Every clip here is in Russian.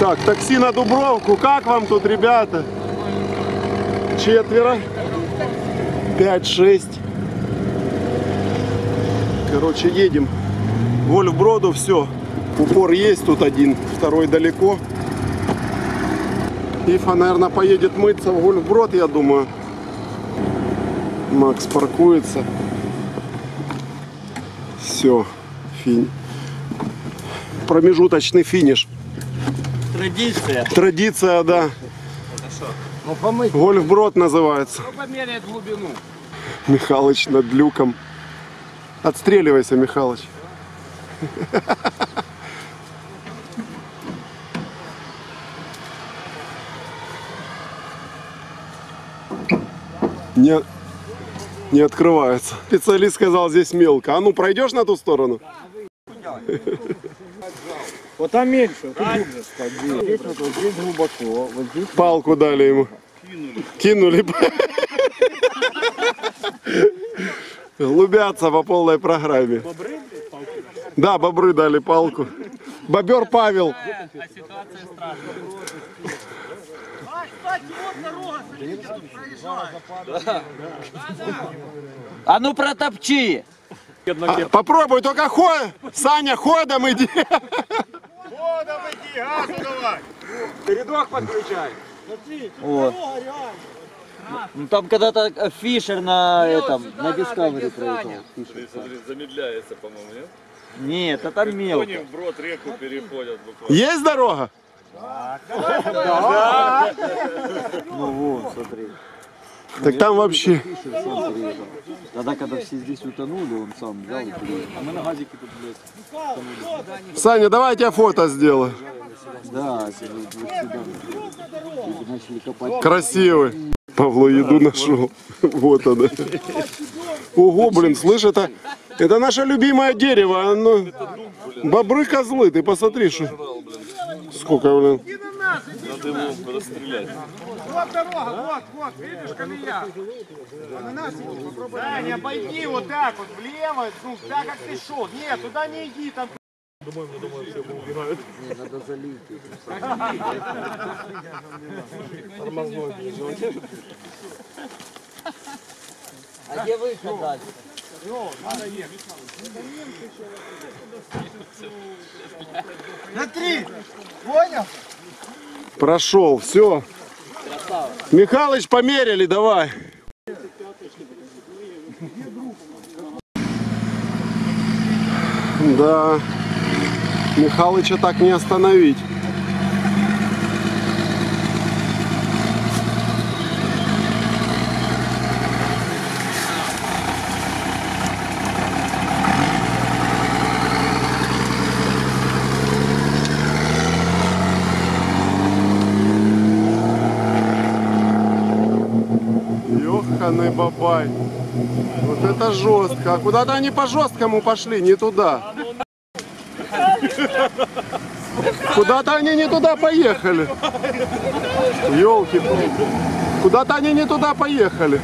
Так, такси на Дубровку. Как вам тут, ребята? Четверо. Пять-шесть. Короче, едем. Вольфброду, все. Упор есть тут один, второй далеко. Ифа, наверное, поедет мыться в Гольфброд, я думаю. Макс паркуется. Все, фин. Промежуточный финиш. Традиция. Традиция, да. Ну помыть. Гольфброд называется. Ну померяет глубину. Михалыч над люком. Отстреливайся, Михалыч. Не, не открывается. Специалист сказал, здесь мелко. А ну, пройдешь на ту сторону? Вот там меньше, тут глубже. Здесь вот, вот здесь глубоко, вот здесь. Палку дали ему. Кинули. Глубятся по полной программе. Да, бобры дали палку. Бобер Павел. А ну протопчи! А, попробуй, только ход. Саня, ходом иди. Вот. Ну там когда-то э, Фишер на этом, на Discovery проехал. Фишер. Замедляется, по-моему, нет? Нет, это там мелко. Они вброд реку переходят буквально. Есть дорога? Ну вот, смотри. Так там вообще. Тогда, когда все здесь утонули, он сам взял и. А мы на газике тут, блядь. Саня, давай я тебе фото сделаю. Да, это вот вот сюда. Люди начали копать. Красивый. Павло еду нашел. Вот она. Ого, блин, слышь, это, это наше любимое дерево. Оно... Бобры козлы, ты посмотри, что... Сколько, блин. Надо его расстрелять. Вот дорога, вот, вот, видишь, колея. Ананас, попробуй. Саня, обойди вот так вот, влево, ну, так как ты шел. Нет, туда не иди, там Не, надо залить. А где выход дальше? на три. Понял? Прошел, все. Михалыч, померили, давай. Да, Михалыча так не остановить. Бабай. Вот это жестко. А куда-то они по жесткому пошли, не туда. Куда-то они не туда поехали. Елки. Куда-то они не туда поехали.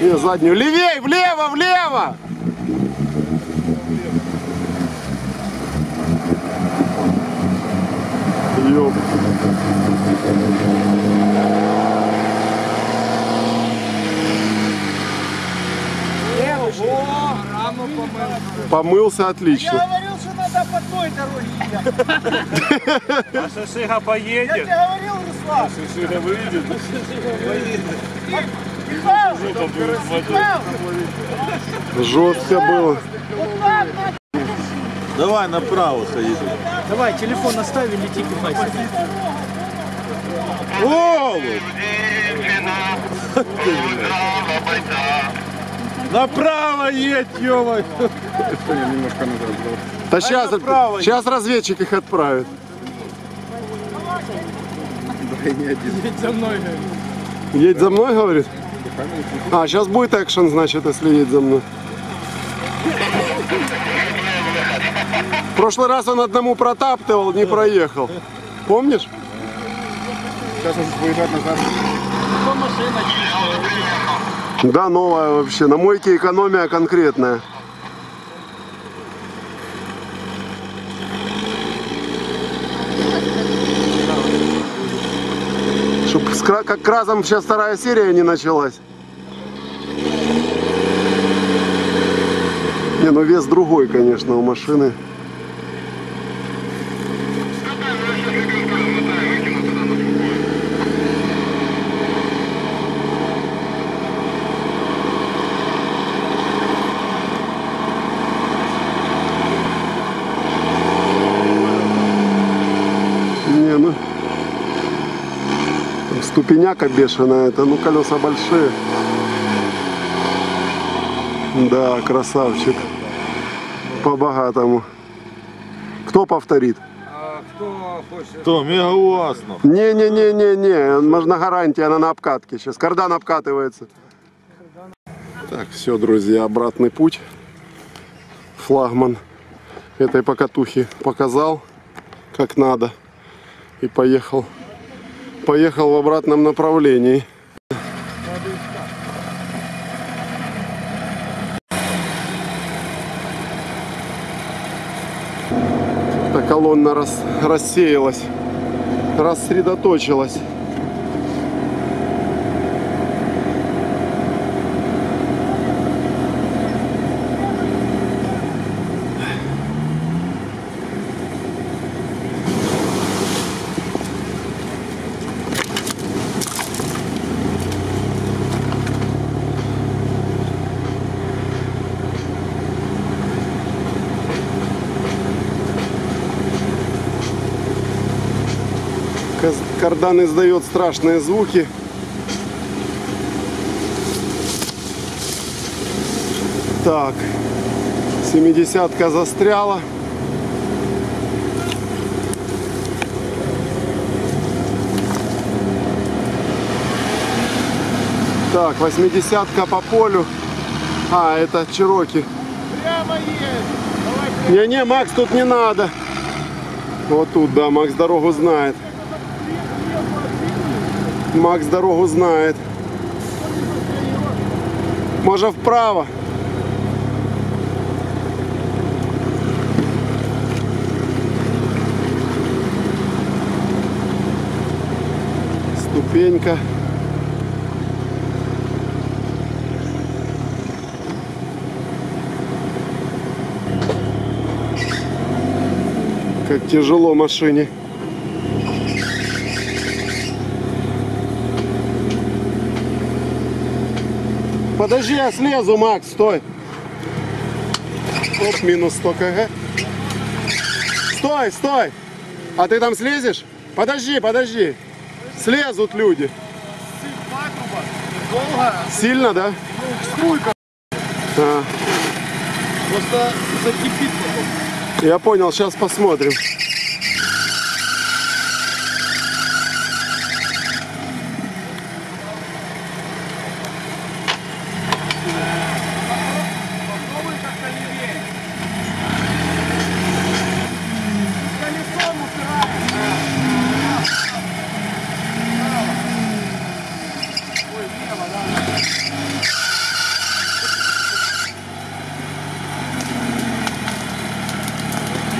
Не, заднюю. Левей, влево, влево! Ёп. Помылся отлично. говорил, что надо по той дороге ехать. А Шишига Я поедет. тебе говорил, Руслан. Шишига выйдет. Смотреть. Михаил, Жестко было. Давай направо ходить. Давай, телефон оставь и лети купайся. Голубь! Направо едь, ё Да сейчас, сейчас разведчик их отправит. Едь за мной. Едь за мной, говорит? А, сейчас будет экшен, значит, если едь за мной. В прошлый раз он одному протаптывал, не проехал. Помнишь? Сейчас он выезжать назад. Да, новая вообще. На мойке экономия конкретная. Чтоб как разом сейчас вторая серия не началась. Не, ну вес другой, конечно, у машины. Ступеняка бешеная, это ну колеса большие. Да, красавчик. По-богатому. Кто повторит? Кто? Мегауаз, нахуй. Не-не-не-не-не, можно гарантия, она на обкатке сейчас. Кардан обкатывается. Так, все, друзья, обратный путь. Флагман этой покатухи показал, как надо. И поехал. Поехал в обратном направлении. Эта колонна рас- рассеялась, рассредоточилась. Кардан издает страшные звуки. Так, семидесятка застряла. Так, восьмидесятка по полю. А, это Чироки. Прямо едь. Не-не, Макс, тут не надо. Вот тут, да, Макс дорогу знает. Макс дорогу знает. Может вправо? Ступенька. Как тяжело машине. Подожди, я слезу, Макс, стой. Оп, минус 100 кг. Стой, стой. А ты там слезешь? Подожди, подожди. Слезут люди. Сильно, да? Струйка. А, Просто закипит потом. я понял, сейчас посмотрим.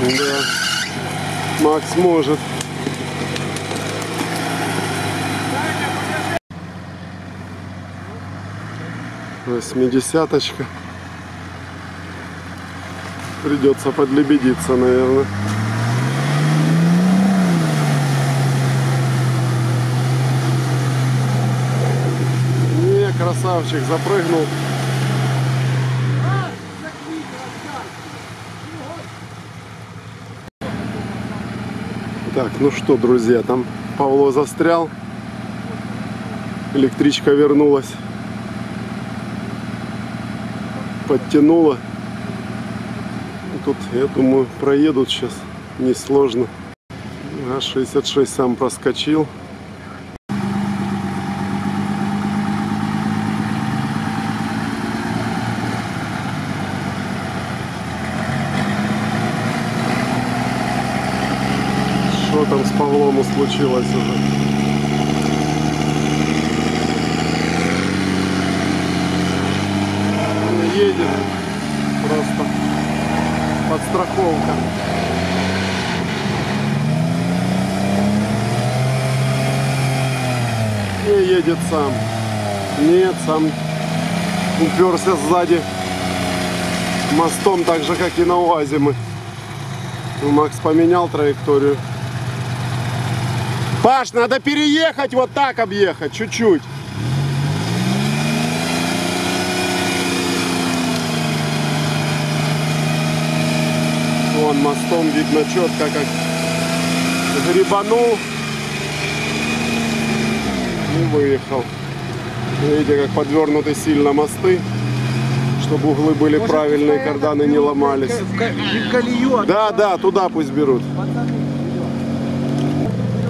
Да. Макс может. Восьмидесяточка. Придется подлебедиться, наверное. Не, красавчик, запрыгнул. Так, ну что, друзья, там Павло застрял. Электричка вернулась. Подтянула. Ну, Тут, я думаю, проедут сейчас. Несложно. А66 сам проскочил. Что там с Павлом случилось уже? Едет. Просто подстраховка. едет сам. Нет, сам уперся сзади мостом, так же, как и на УАЗе мы. Ну, Макс поменял траекторию. Паш, надо переехать, вот так объехать, чуть-чуть. Вон мостом видно четко, как грибанул и выехал. Видите, как подвернуты сильно мосты, чтобы углы были правильные, карданы не ломались. В колею. Да, да, туда пусть берут. Пацаны,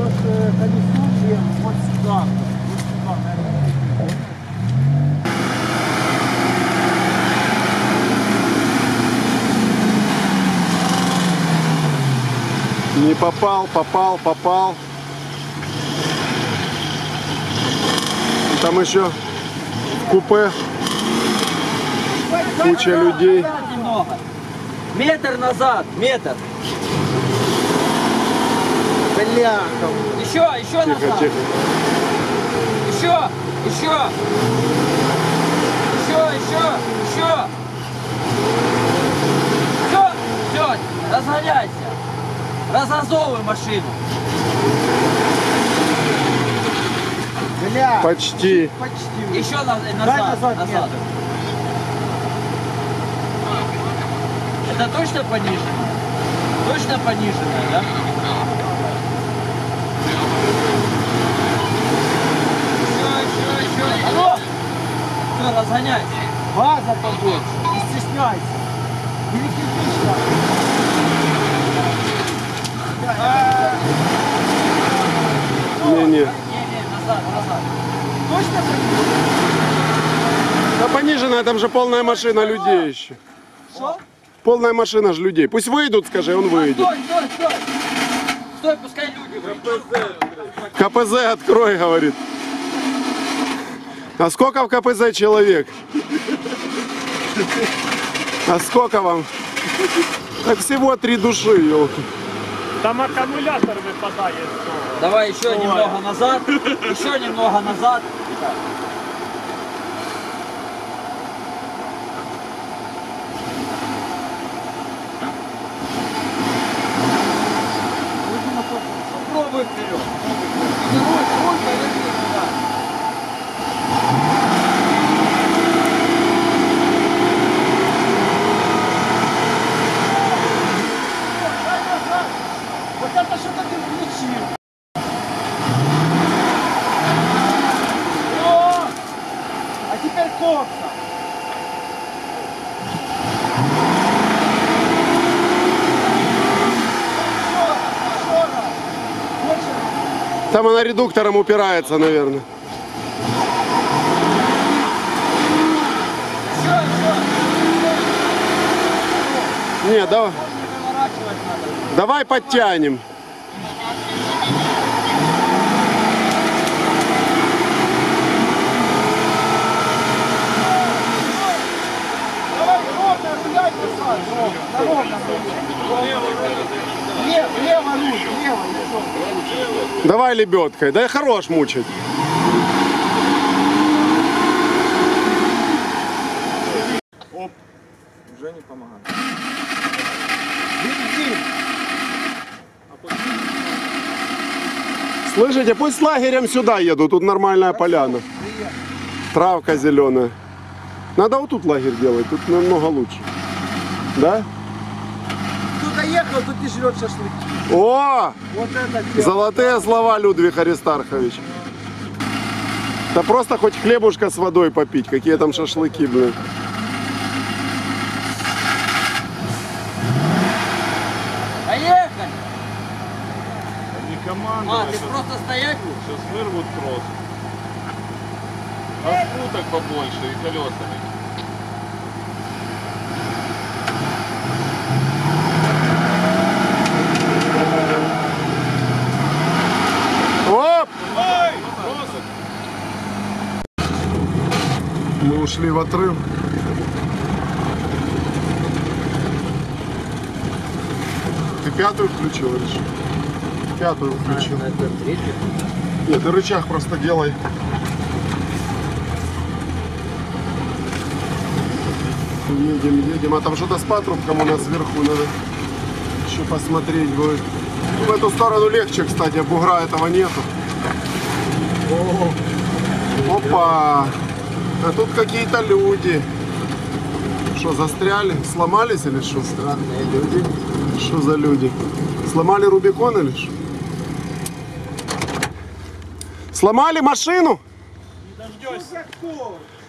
берешь э, колесо и вот сюда. Вот сюда, наверное. Не попал, попал, попал. Там еще купе куча людей. Метр назад, метр. Бляха. Еще, еще Тихо, назад. тихо. Еще, еще. Еще, еще, еще. Все, все, разгоняйся. Разазовывай машину. Бля. Почти. Почти. Еще на- Дай назад, назад назад. Это точно понижено? Точно понижено, да? Еще, еще, еще. Алло! Все, разгоняйся. Газа побольше. Не стесняйся. Или кирпич так. Не-не. Не-не, назад, назад. Точно понижен? Да пониженная, там же полная машина людей еще. Что? Полная машина же людей. Пусть выйдут, скажи, он выйдет. Стой, стой, стой. Стой, пускай люди выйдут. КПЗ открой, говорит. А сколько в КПЗ человек? А сколько вам? Так всего три души, елки. Там з того. Давай еще немного назад. Еще немного назад. Попробуй вперед. Руль, руль поверни туда. Вот это что-то ты включил. О! А теперь кокса. Там она редуктором упирается, наверное. Не, да, Переворачивать надо. давай подтянем. Давай ровно, гуляй, Лево, лево лево. Давай лебедкой. Да и хорош мучить. Бензин. Слышите, пусть с лагерем сюда едут, тут нормальная поляна. Травка зеленая. Надо вот тут лагерь делать, тут намного лучше. Да? Доехал, тут не жрет шашлыки. О! Вот это дело. Золотые слова, Людвиг Аристархович. Да просто хоть хлебушка с водой попить, какие там шашлыки, блин. Поехали. Не А, команда, ты просто стоять будешь? сейчас вырвут трос. А спуток побольше и колесами. в отрыв. Ты пятую включил, решил? Пятую а, включил. А, это третью? Нет, ты рычаг просто делай. Едем, едем. А там что-то с патрубком у нас сверху надо еще посмотреть будет. В эту сторону легче, кстати, бугра этого нету. Опа! А тут какие-то люди. Что, застряли? Сломались или что? Странные люди. Что за люди? Сломали Рубикон или что? Сломали машину?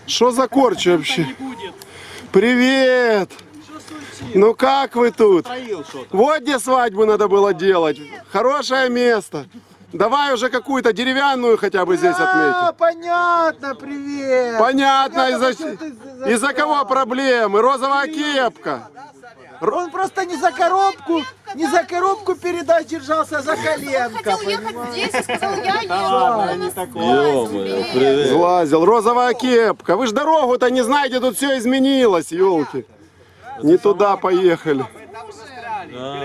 Что за корч вообще? Привет! Ну как вы тут? Вот где свадьбу надо было делать. Хорошее место. Давай уже какую-то деревянную хотя бы здесь А, отметим. понятно, привет. Понятно, из-за за- из-за кого проблемы? Розовая кепка. Он просто не за коробку, не за коробку передач держался, а за коленка. хотел уехать здесь и сказал, я еду. Злазил. Розовая кепка. Вы ж дорогу-то не знаете, тут все изменилось, елки. Не туда поехали.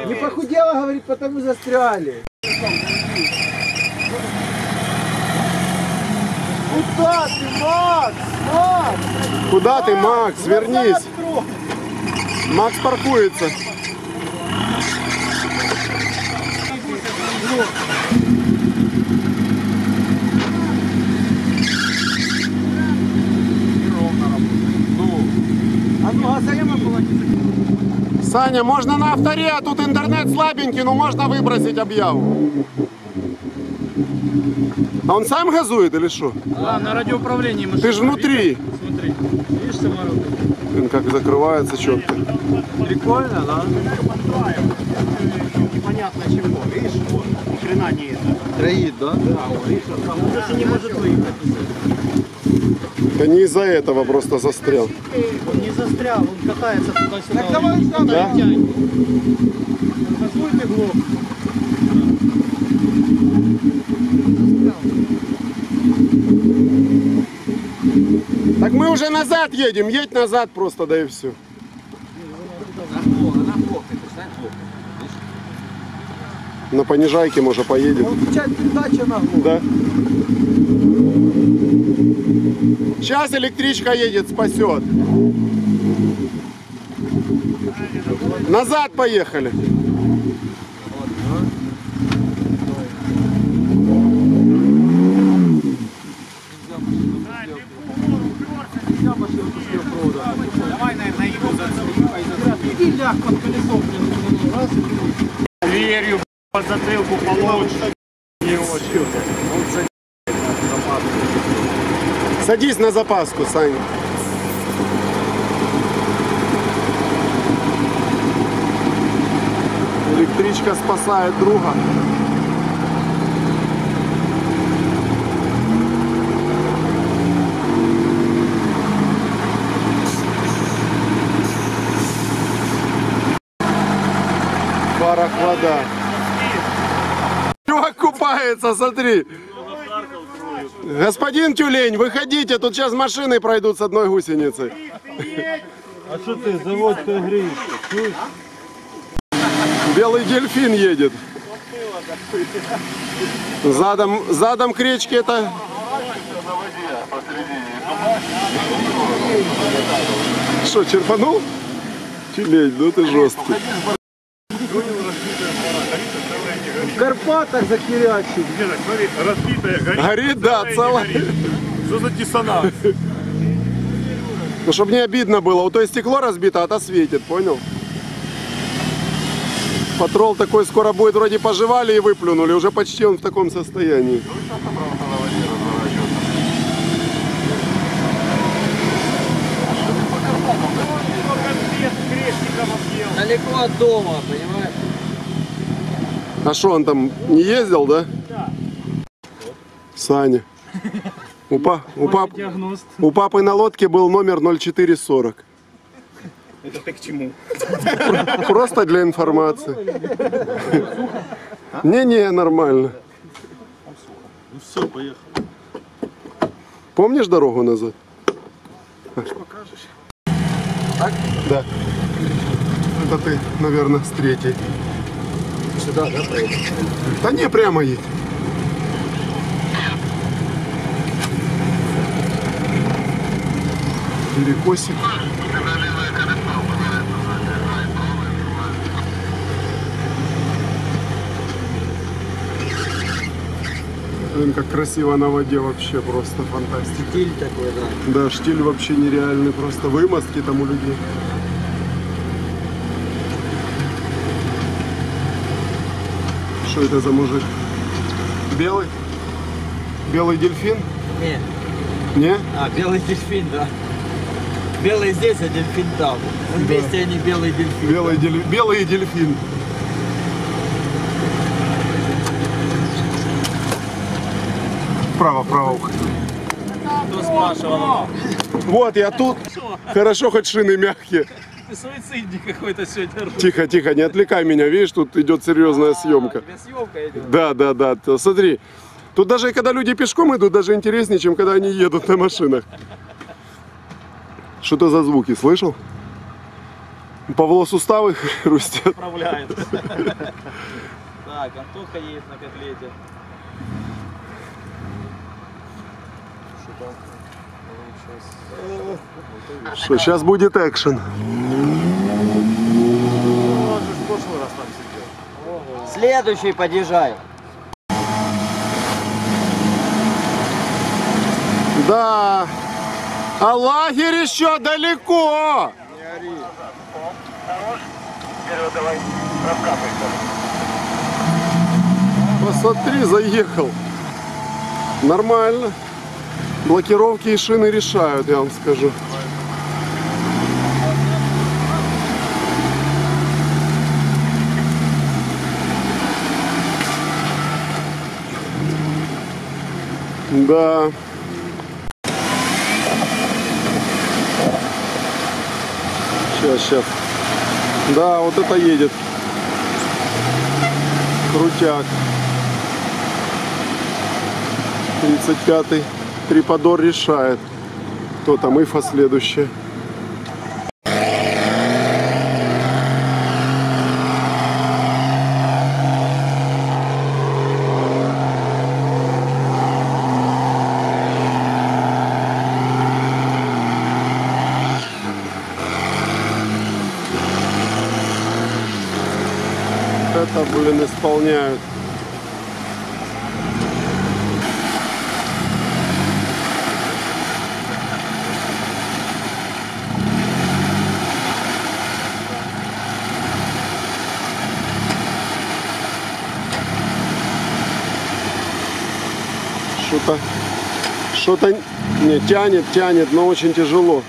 Не похудела, говорит, потому застряли. Куда ты, Макс? Макс! Куда ты, Макс? Вернись. Макс паркуется. Саня, можно на авторе, а тут интернет слабенький, но можно выбросить объяву. А он сам газует или что? А, на радиоуправлении машина. Ты же внутри. Смотри. Видишь самород? Блин, как закрывается четко. Прикольно, да? Непонятно чего. Видишь, вот, ни хрена не это. Троит, да? Он даже не может выехать. Да не из-за этого просто застрял. Он не застрял, он катается туда-сюда. Так давай сюда. Да? Газуй ты глох. Так мы уже назад едем, едь назад просто, да и все. На понижайке, может, поедем. Да. Сейчас электричка едет, спасет. Назад поехали. Колесо, блин. Раз под затылку получше. Не очень. Садись на запаску, Саня. Электричка спасает друга. В барах вода. Чувак купается, смотри. Господин Тюлень, выходите, тут сейчас машины пройдут с одной гусеницей. А что ты заводкой греешь? Белый дельфин едет. Задом, задом к речке это... Что, черпанул? Тюлень, ну ты жесткий. В Карпатах захерячил. Нет, смотри, разбитая горит. Горит, да, целая. Что за диссонанс? Ну, чтобы не обидно было. У той стекло разбито, а то светит, понял? Патрол такой скоро будет, вроде пожевали и выплюнули. Уже почти он в таком состоянии. Далеко от дома, понимаешь? А что, он там не ездил, да? Саня. У, па- у, пап- у папы на лодке был номер 0440. Это ты к чему? Просто для информации. Не-не, нормально. Ну все, поехали. Помнишь дорогу назад? Покажешь. Так? Да. Это ты, наверное, с третьей сюда, да, проедем? Да не, прямо едь. Перекосик. Блин, как красиво на воде вообще, просто фантастика. Штиль такой, да. Да, штиль вообще нереальный, просто вымостки там у людей. Что это за мужик? Белый? Белый дельфин? Не. Не? А, белый дельфин, да. Белый здесь, а дельфин там. Вместе они белый дельфин. Белый, дель... Белый дельфин. Вправо, вправо. уходи. Кто спрашивал? Вот, я тут. Хорошо, хоть шины мягкие. Ты суицидник какой-то сегодня. Тихо, тихо, не отвлекай меня. Видишь, тут идет серьезная съемка. Без съемка идет. Да, да, да. Смотри, тут даже когда люди пешком идут, даже интереснее, чем когда они едут на машинах. Что это за звуки, слышал? Павло суставы хрустят. Управляет. Так, Антоха едет на котлете. Что, сейчас будет экшен. Следующий подъезжай. Да. А лагерь еще далеко. Посмотри, заехал. Нормально. Блокировки и шины решают, я вам скажу. Да. Сейчас, сейчас. Да, вот это едет. Крутяк. 35-й. Триподор решает. Кто там? Ифа следующая. Это, блин, исполняют. Что-то, что-то не тянет, тянет, но очень тяжело.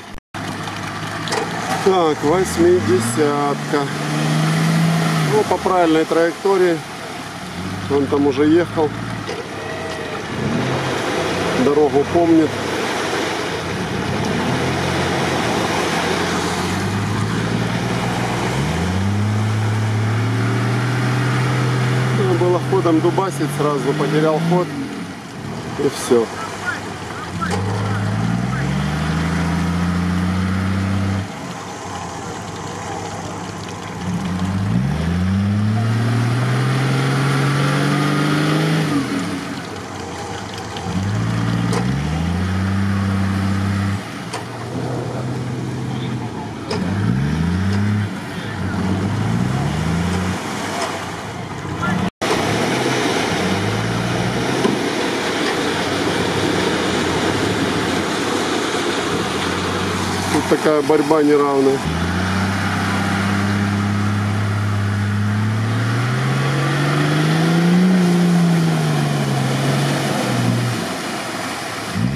Так, восьмидесятка. Ну, по правильной траектории. Он там уже ехал. Дорогу помнит. Ну, было ходом дубасить сразу, потерял ход. И все. Тут такая борьба неравная.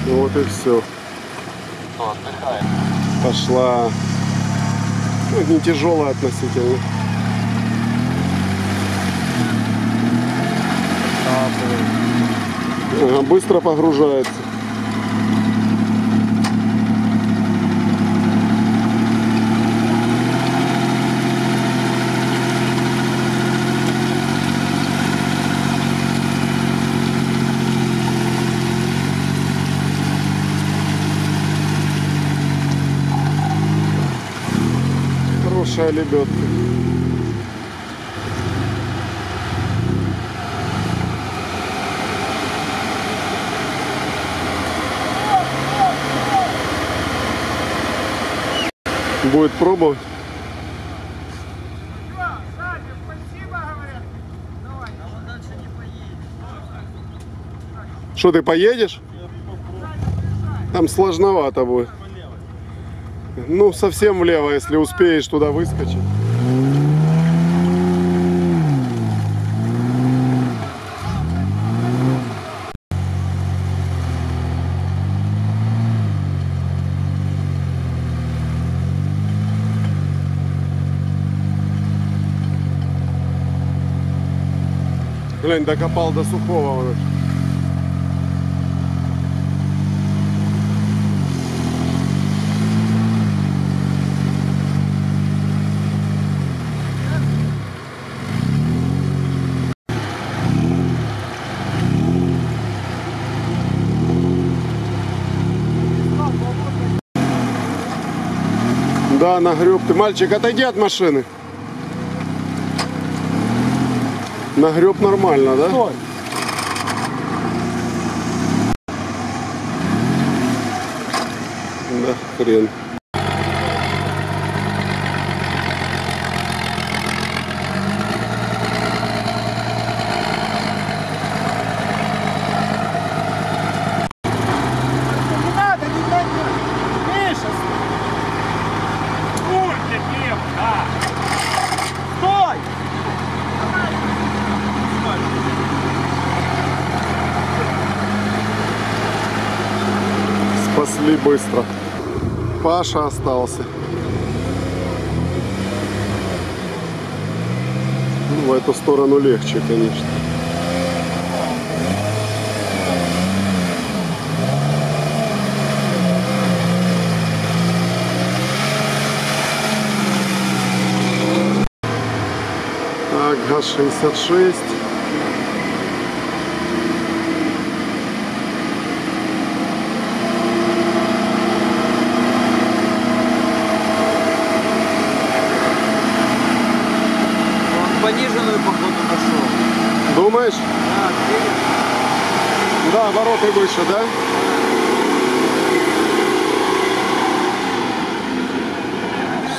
Вот и все. Пошла. Ну, не тяжелая относительно. Ага, быстро погружается. Хорошая лебедка. Будет пробовать. Что, ты поедешь? Там сложновато будет. Ну, совсем влево, если успеешь туда выскочить. Глянь, докопал до сухого. он. Да, нагреб ты. Мальчик, отойди от машины. Нагреб нормально, да? Стой. Да, хрен. Не надо, не надо. Миша, Курки, Ким, да. стой! Спасли быстро. Паша остался. Ну, в эту сторону легче, конечно. Так, ГАЗ-66. Он пониженную, походу, нашел. Думаешь? Да, Да, вороты выше, да?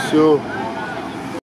Все.